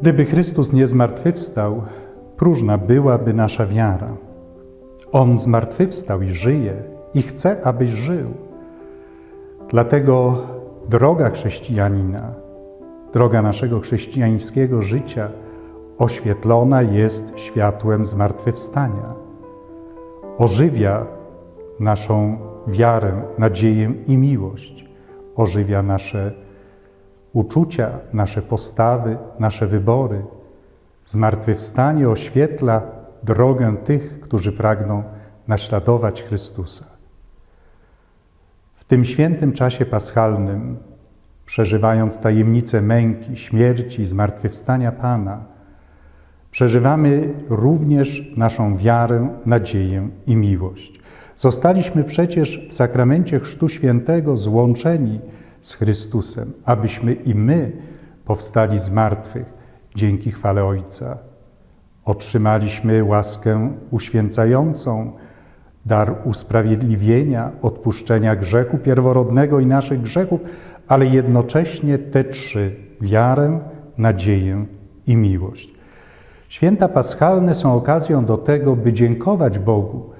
Gdyby Chrystus nie zmartwychwstał, próżna byłaby nasza wiara. On zmartwychwstał i żyje i chce, abyś żył. Dlatego droga chrześcijanina, droga naszego chrześcijańskiego życia oświetlona jest światłem zmartwychwstania. Ożywia naszą wiarę, nadzieję i miłość. Ożywia nasze uczucia, nasze postawy, nasze wybory. Zmartwychwstanie oświetla drogę tych, którzy pragną naśladować Chrystusa. W tym świętym czasie paschalnym, przeżywając tajemnicę męki, śmierci i zmartwychwstania Pana, przeżywamy również naszą wiarę, nadzieję i miłość. Zostaliśmy przecież w sakramencie Chrztu Świętego złączeni z Chrystusem, abyśmy i my powstali z martwych dzięki chwale Ojca. Otrzymaliśmy łaskę uświęcającą, dar usprawiedliwienia, odpuszczenia grzechu pierworodnego i naszych grzechów, ale jednocześnie te trzy wiarę, nadzieję i miłość. Święta paschalne są okazją do tego, by dziękować Bogu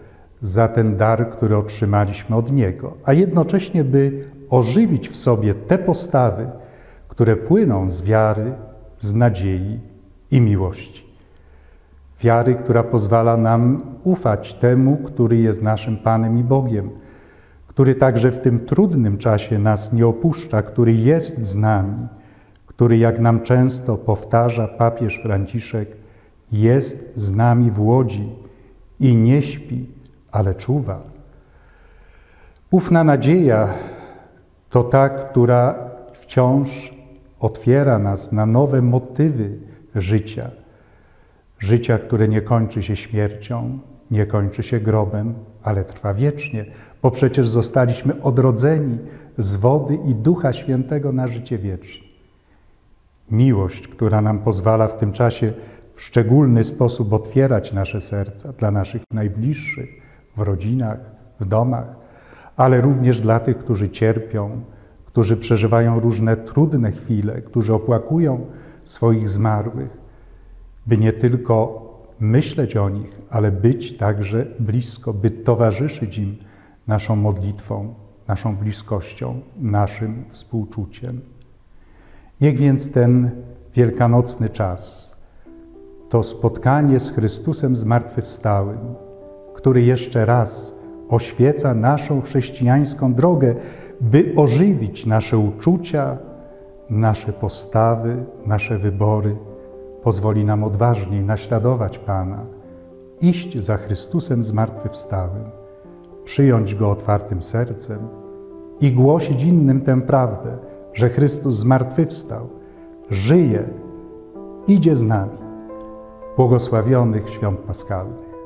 za ten dar, który otrzymaliśmy od Niego, a jednocześnie by ożywić w sobie te postawy, które płyną z wiary, z nadziei i miłości. Wiary, która pozwala nam ufać temu, który jest naszym Panem i Bogiem, który także w tym trudnym czasie nas nie opuszcza, który jest z nami, który, jak nam często powtarza papież Franciszek, jest z nami w łodzi i nie śpi, ale czuwa. Ufna nadzieja to ta, która wciąż otwiera nas na nowe motywy życia. Życia, które nie kończy się śmiercią, nie kończy się grobem, ale trwa wiecznie, bo przecież zostaliśmy odrodzeni z wody i Ducha Świętego na życie wieczne. Miłość, która nam pozwala w tym czasie w szczególny sposób otwierać nasze serca dla naszych najbliższych, w rodzinach, w domach, ale również dla tych, którzy cierpią, którzy przeżywają różne trudne chwile, którzy opłakują swoich zmarłych, by nie tylko myśleć o nich, ale być także blisko, by towarzyszyć im naszą modlitwą, naszą bliskością, naszym współczuciem. Niech więc ten wielkanocny czas, to spotkanie z Chrystusem zmartwychwstałym, który jeszcze raz oświeca naszą chrześcijańską drogę, by ożywić nasze uczucia, nasze postawy, nasze wybory, pozwoli nam odważniej naśladować Pana, iść za Chrystusem zmartwychwstałym, przyjąć Go otwartym sercem i głosić innym tę prawdę, że Chrystus zmartwychwstał, żyje, idzie z nami. Błogosławionych świąt paschalnych.